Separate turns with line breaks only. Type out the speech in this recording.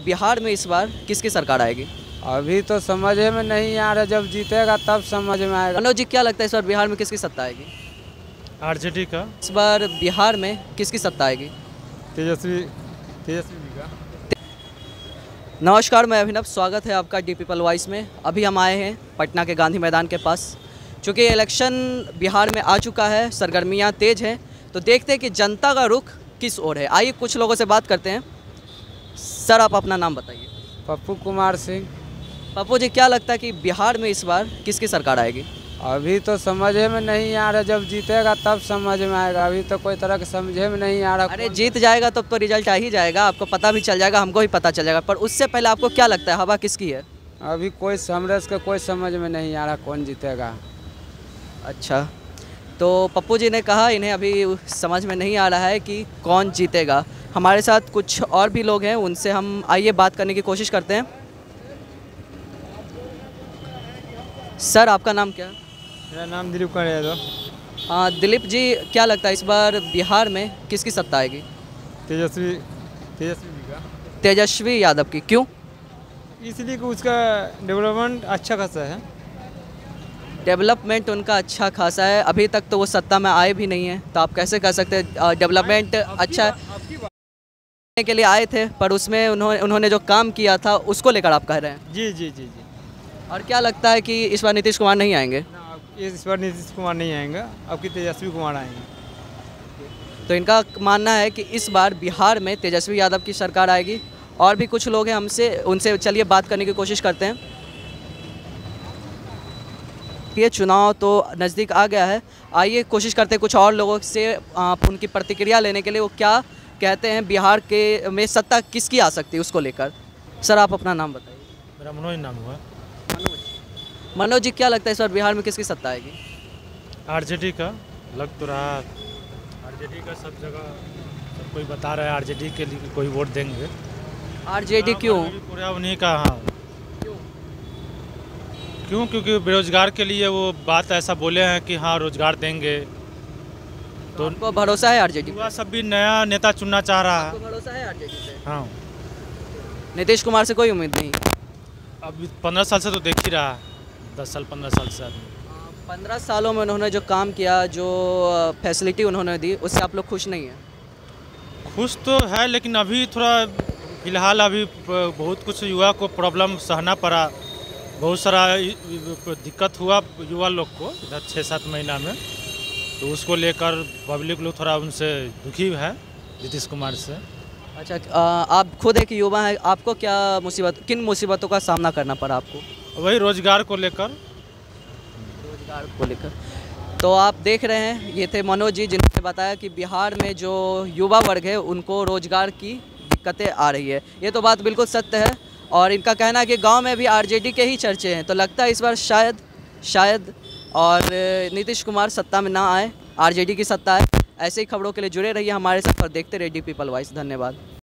बिहार में इस बार किसकी सरकार आएगी?
अभी तो समझ में नहीं आ रहा जब जीतेगा तब समझ में आएगा।
मनोज जी क्या लगता है इस बार बिहार में किसकी सत्ता आएगी?
आरजेडी का।
इस बार बिहार में किसकी सत्ता आएगी?
तेजस्वी तेजस्वी जी का।
नमस्कार मैं अभिनव स्वागत है आपका डी पीपल वॉइस में। अभी हम आए हैं पटना के गांधी मैदान के पास। चूँकि इलेक्शन बिहार में आ चुका है सरगर्मियाँ तेज हैं तो देखते हैं कि जनता का रुख किस ओर है। आइए कुछ लोगों से बात करते हैं। सर आप अपना नाम बताइए।
पप्पू कुमार सिंह।
पप्पू जी क्या लगता है कि बिहार में इस बार किसकी सरकार आएगी?
अभी तो समझ में नहीं आ रहा जब जीतेगा तब समझ में आएगा अभी तो कोई तरह के समझे में नहीं आ रहा।
अरे जीत जाएगा तब तो रिज़ल्ट आ ही जाएगा आपको पता भी चल जाएगा हमको भी पता चल जाएगा पर उससे पहले आपको क्या लगता है हवा किसकी है?
अभी कोई समरस का कोई समझ में नहीं आ रहा कौन जीतेगा।
अच्छा तो पप्पू जी ने कहा इन्हें अभी समझ में नहीं आ रहा है कि कौन जीतेगा। हमारे साथ कुछ और भी लोग हैं उनसे हम आइए बात करने की कोशिश करते हैं। सर आपका नाम क्या? है
मेरा नाम दिलीप कुमार यादव।
हाँ, दिलीप जी क्या लगता है इस बार बिहार में किसकी सत्ता आएगी?
तेजस्वी तेजस्वी का।
तेजस्वी यादव की। क्यों?
इसलिए कि उसका डेवलपमेंट अच्छा खासा है।
डेवलपमेंट उनका अच्छा खासा है। अभी तक तो वो सत्ता में आए भी नहीं है तो आप कैसे कह सकते हैं डेवलपमेंट अच्छा है? के लिए आए थे पर उसमें उन्होंने उन्होंने जो काम किया था उसको लेकर आप कह रहे हैं?
जी जी जी जी।
और क्या लगता है कि इस बार नीतीश कुमार नहीं आएँगे?
इस बार नीतीश कुमार नहीं आएँगे अब की तेजस्वी कुमार आएँगे।
तो इनका मानना है कि इस बार बिहार में तेजस्वी यादव की सरकार आएगी और भी कुछ लोग हैं हमसे उनसे चलिए बात करने की कोशिश करते हैं। ये चुनाव तो नज़दीक आ गया है। आइए कोशिश करते हैं कुछ और लोगों से उनकी प्रतिक्रिया लेने के लिए वो क्या कहते हैं बिहार के में सत्ता किसकी आ सकती है उसको लेकर? सर आप अपना नाम बताइए।
मेरा मनोज नाम हुआ।
मनोज मनोज जी क्या लगता है इस बार बिहार में किसकी सत्ता आएगी?
आरजेडी का। लग तो रहा आरजेडी का सब जगह सब कोई बता रहा है आरजेडी के लिए कोई वोट देंगे।
आरजेडी क्यों?
पूरा उन्हीं का हाँ। क्यों? क्योंकि बेरोजगार के लिए वो बात ऐसा बोले हैं कि हाँ रोज़गार देंगे।
तो उनको भरोसा है आरजेडी
युवा सब भी नया नेता चुनना चाह रहा है।
भरोसा है आरजेडी पे?
हाँ।
नीतीश कुमार से कोई उम्मीद नहीं?
अब पंद्रह साल से तो देख ही रहा है। दस साल पंद्रह साल से आदमी।
पंद्रह सालों में उन्होंने जो काम किया जो फैसिलिटी उन्होंने दी उससे आप लोग खुश नहीं हैं?
खुश तो है लेकिन अभी थोड़ा फ़िलहाल अभी बहुत कुछ युवा को प्रॉब्लम सहना पड़ा। बहुत सारा दिक्कत हुआ युवा लोग को इधर छः सात महीना में। तो उसको लेकर पब्लिक लोग थोड़ा उनसे दुखी है नीतीश कुमार से।
अच्छा अ, आप खुद एक युवा हैं आपको क्या मुसीबत किन मुसीबतों का सामना करना पड़ा आपको?
वही रोज़गार को लेकर।
रोज़गार को लेकर। तो आप देख रहे हैं ये थे मनोज जी जिन्होंने बताया कि बिहार में जो युवा वर्ग है उनको रोज़गार की दिक्कतें आ रही है। ये तो बात बिल्कुल सत्य है और इनका कहना है कि गाँव में भी आरजेडी के ही चर्चे हैं तो लगता है इस बार शायद शायद और नीतीश कुमार सत्ता में ना आए, आरजेडी की सत्ता है, ऐसे ही खबरों के लिए जुड़े रहिए हमारे साथ और देखते रहिए डी पीपल वाइस धन्यवाद।